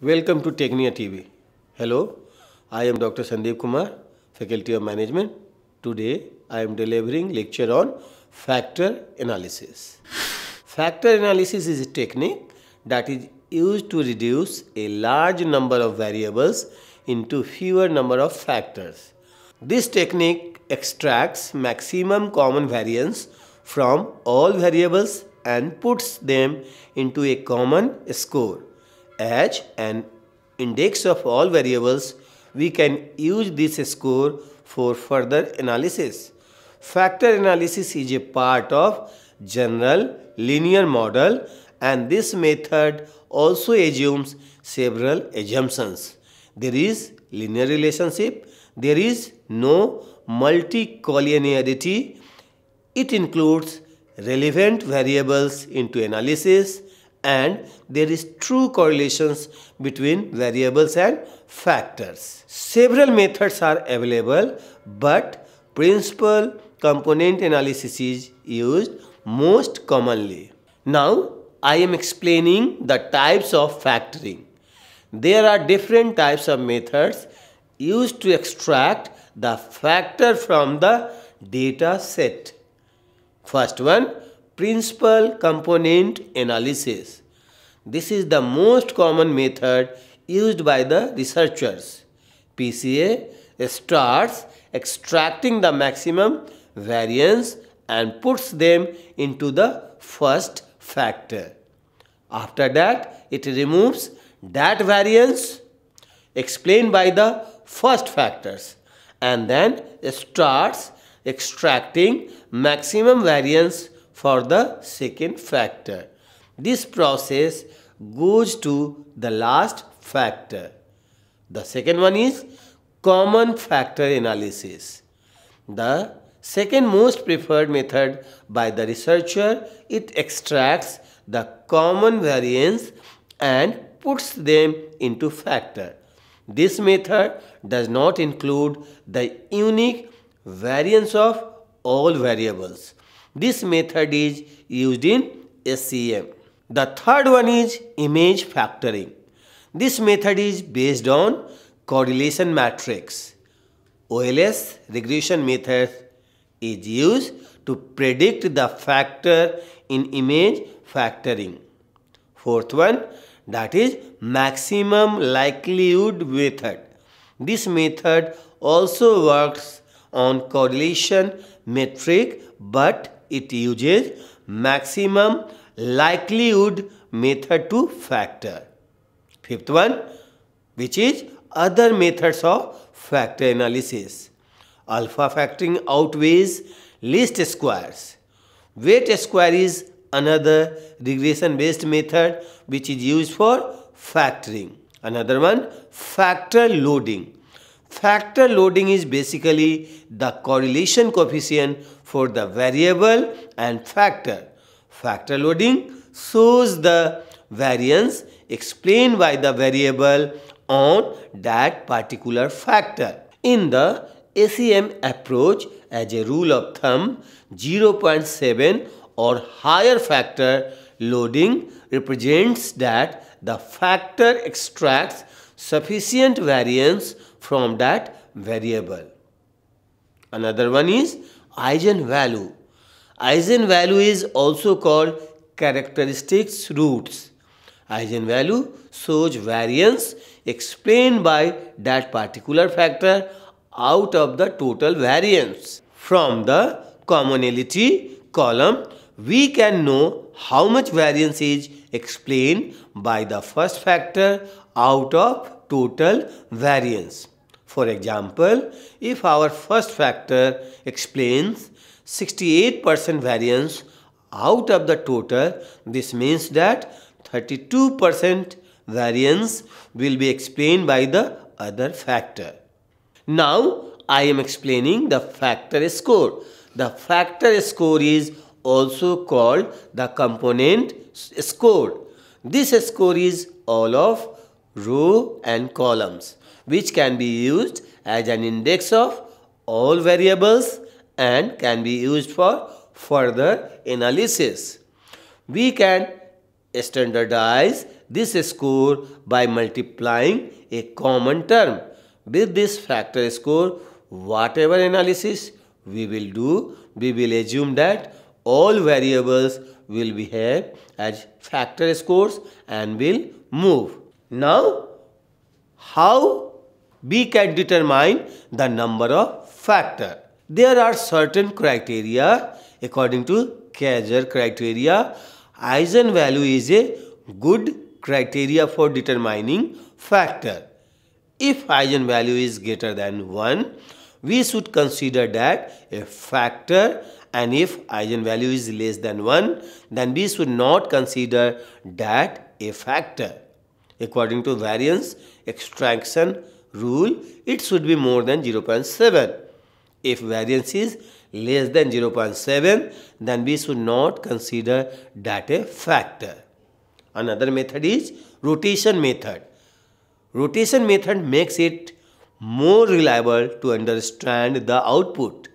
Welcome to Tecnia TV. Hello, I am Dr. Sandeep Kumar, Faculty of Management. Today I am delivering lecture on factor analysis. Factor analysis is a technique that is used to reduce a large number of variables into fewer number of factors. This technique extracts maximum common variance from all variables and puts them into a common score. As an index of all variables, we can use this score for further analysis. Factor analysis is a part of general linear model and this method also assumes several assumptions. There is linear relationship, there is no multicollinearity, it includes relevant variables into analysis and there is true correlations between variables and factors. Several methods are available but principal component analysis is used most commonly. Now I am explaining the types of factoring. There are different types of methods used to extract the factor from the data set. First one, principal component analysis. This is the most common method used by the researchers. PCA starts extracting the maximum variance and puts them into the first factor. After that, it removes that variance explained by the first factors and then starts extracting maximum variance for the second factor. This process goes to the last factor. The second one is common factor analysis. The second most preferred method by the researcher, it extracts the common variance and puts them into factor. This method does not include the unique variance of all variables. This method is used in SEM. The third one is image factoring. This method is based on correlation matrix. OLS regression method is used to predict the factor in image factoring. Fourth one that is maximum likelihood method. This method also works on correlation metric but it uses maximum likelihood method to factor. Fifth one which is other methods of factor analysis. Alpha factoring outweighs least squares. Weight square is another regression based method which is used for factoring. Another one factor loading. Factor loading is basically the correlation coefficient for the variable and factor. Factor loading shows the variance explained by the variable on that particular factor. In the SEM approach, as a rule of thumb, 0.7 or higher factor loading represents that the factor extracts sufficient variance from that variable. Another one is eigenvalue. Eigenvalue is also called characteristics roots. Eigenvalue shows variance explained by that particular factor out of the total variance. From the communality column, we can know how much variance is explained by the first factor out of total variance. For example, if our first factor explains 68% variance out of the total, this means that 32% variance will be explained by the other factor. Now, I am explaining the factor score. The factor score is also called the component score. This score is all of row and columns which can be used as an index of all variables and can be used for further analysis. We can standardize this score by multiplying a common term with this factor score whatever analysis we will do we will assume that all variables will behave as factor scores and will move now how we can determine the number of factor there are certain criteria according to Kaiser criteria eigenvalue is a good criteria for determining factor. If eigenvalue is greater than 1, we should consider that a factor and if eigenvalue is less than 1, then we should not consider that a factor. According to variance extraction rule, it should be more than 0.7. If variance is less than 0.7 then we should not consider that a factor. Another method is rotation method. Rotation method makes it more reliable to understand the output.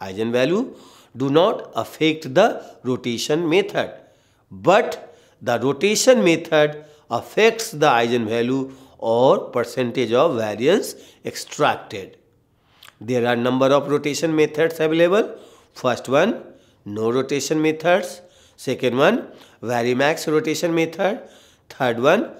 Eigenvalue do not affect the rotation method but the rotation method affects the eigenvalue or percentage of variance extracted. There are number of rotation methods available. First one, no rotation methods. Second one, varimax rotation method. Third one,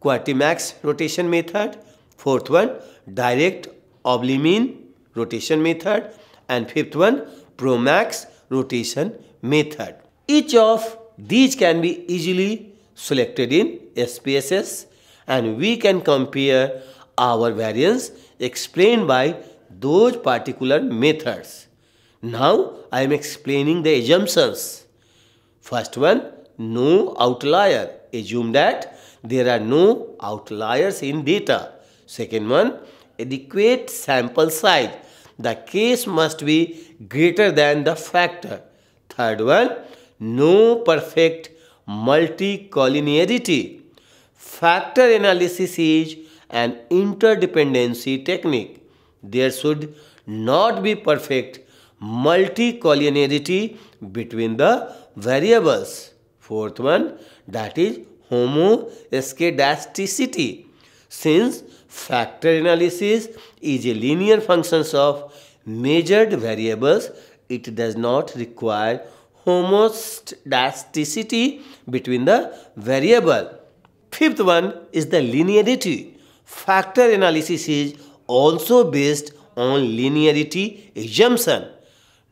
Quartimax rotation method. Fourth one, direct oblimin rotation method. And fifth one, Promax rotation method. Each of these can be easily selected in SPSS and we can compare our variance explained by those particular methods. Now I am explaining the assumptions. First one, no outlier. Assume that there are no outliers in data. Second one, adequate sample size. The case must be greater than the factor. Third one, no perfect multicollinearity. Factor analysis is an interdependency technique there should not be perfect multicollinearity between the variables. Fourth one that is homoscedasticity. Since factor analysis is a linear function of measured variables, it does not require homoscedasticity between the variable. Fifth one is the linearity. Factor analysis is also based on linearity assumption.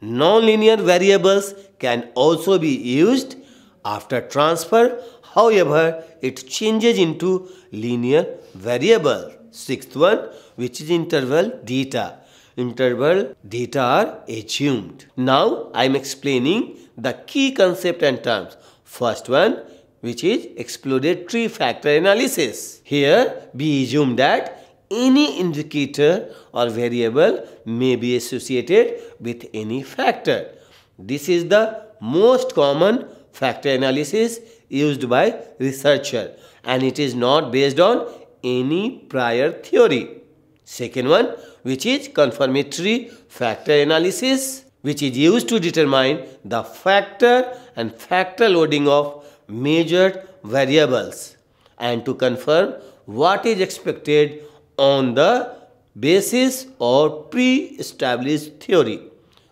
Nonlinear variables can also be used after transfer, however, it changes into linear variable. Sixth one, which is interval data. Interval data are assumed. Now, I am explaining the key concept and terms. First one, which is exploratory factor analysis. Here, we assume that any indicator or variable may be associated with any factor. This is the most common factor analysis used by researcher and it is not based on any prior theory. Second one which is confirmatory factor analysis which is used to determine the factor and factor loading of measured variables and to confirm what is expected on the basis or pre-established theory.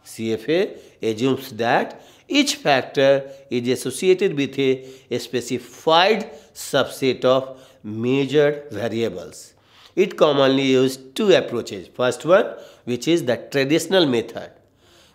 CFA assumes that each factor is associated with a, a specified subset of measured variables. It commonly used two approaches. First one, which is the traditional method,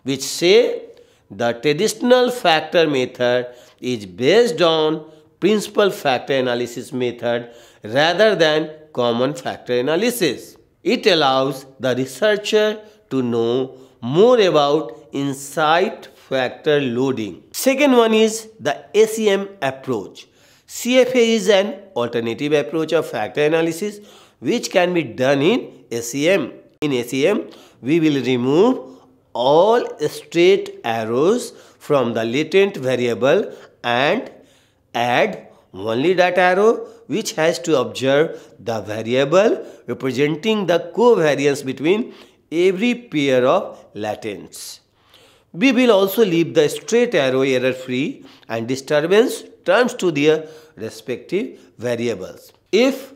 which say the traditional factor method is based on principal factor analysis method rather than common factor analysis. It allows the researcher to know more about insight factor loading. Second one is the SEM approach. CFA is an alternative approach of factor analysis which can be done in SEM. In SEM, we will remove all straight arrows from the latent variable and add only that arrow which has to observe the variable representing the covariance between every pair of latents. We will also leave the straight arrow error free and disturbance terms to their respective variables. If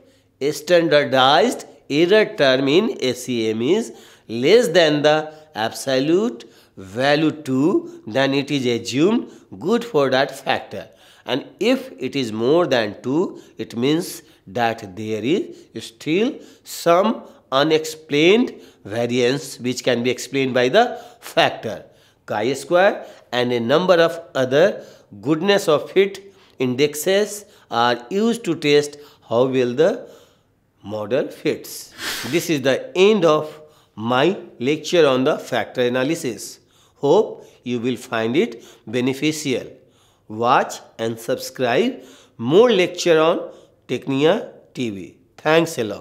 standardized error term in SEM is less than the absolute value 2 then it is assumed good for that factor. And if it is more than 2 it means that there is still some unexplained variance which can be explained by the factor. Chi-square and a number of other goodness of fit indexes are used to test how well the model fits. This is the end of my lecture on the factor analysis. Hope you will find it beneficial. Watch and subscribe more lecture on Tecnia TV. Thanks a lot.